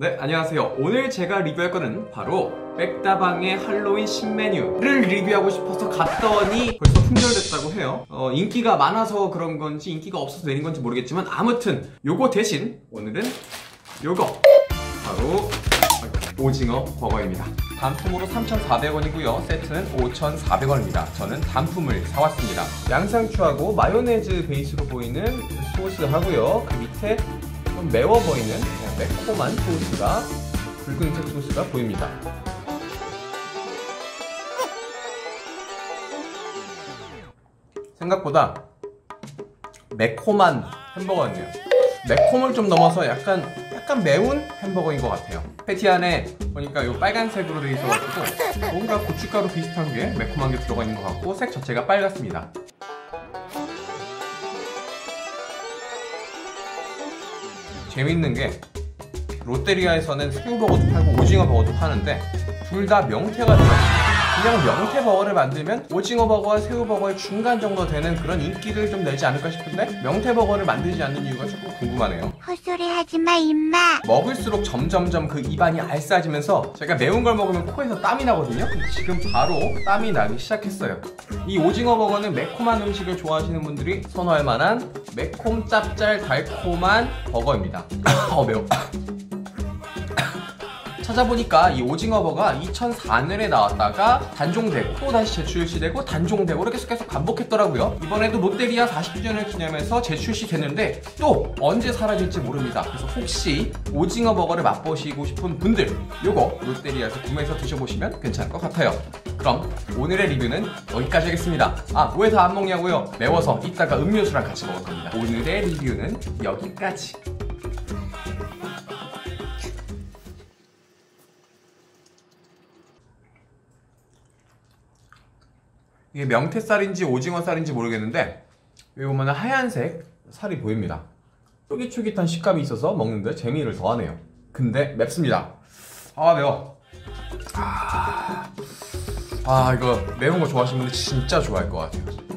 네, 안녕하세요. 오늘 제가 리뷰할 거는 바로 백다방의 할로윈 신메뉴를 리뷰하고 싶어서 갔더니 벌써 품절됐다고 해요. 어, 인기가 많아서 그런 건지 인기가 없어서 내린 건지 모르겠지만 아무튼 요거 대신 오늘은 요거 바로 오징어 버거입니다. 단품으로 3,400원이고요. 세트는 5,400원입니다. 저는 단품을 사왔습니다. 양상추하고 마요네즈 베이스로 보이는 소스 하고요. 그 밑에 좀 매워 보이는 네, 매콤한 소스가 붉은색 소스가 보입니다. 생각보다 매콤한 햄버거였네요. 매콤을 좀 넘어서 약간 약간 매운 햄버거인 것 같아요. 패티 안에 보니까 이 빨간색으로 되어 있어가지고 뭔가 고춧가루 비슷한 게 매콤한 게 들어가 있는 것 같고 색 자체가 빨갛습니다. 재밌는 게 롯데리아에서는 새우버거도 팔고 오징어버거도 파는데 둘 다 명태가 들어있어요. 그냥 명태 버거를 만들면 오징어 버거와 새우 버거의 중간 정도 되는 그런 인기를 좀 내지 않을까 싶은데 명태 버거를 만들지 않는 이유가 조금 궁금하네요. 헛소리 하지마 임마 먹을수록 점점점 그 입안이 알싸지면서 제가 매운 걸 먹으면 코에서 땀이 나거든요. 지금 바로 땀이 나기 시작했어요. 이 오징어 버거는 매콤한 음식을 좋아하시는 분들이 선호할 만한 매콤 짭짤 달콤한 버거입니다. 어 매워. 찾아보니까 이 오징어 버거가 2004년에 나왔다가 단종되고 또 다시 재출시되고 단종되고 이렇게 계속 반복했더라고요. 이번에도 롯데리아 40주년을 기념해서 재출시 됐는데 또 언제 사라질지 모릅니다. 그래서 혹시 오징어 버거를 맛보시고 싶은 분들 요거 롯데리아에서 구매해서 드셔보시면 괜찮을 것 같아요. 그럼 오늘의 리뷰는 여기까지 하겠습니다. 아, 왜 다 안 먹냐고요? 매워서 이따가 음료수랑 같이 먹을 겁니다. 오늘의 리뷰는 여기까지. 이게 명태살인지 오징어살인지 모르겠는데 여기 보면 하얀색 살이 보입니다. 쫄깃쫄깃한 식감이 있어서 먹는데 재미를 더하네요. 근데 맵습니다. 아 매워. 아, 아 이거 매운 거 좋아하시는 분들 진짜 좋아할 것 같아요.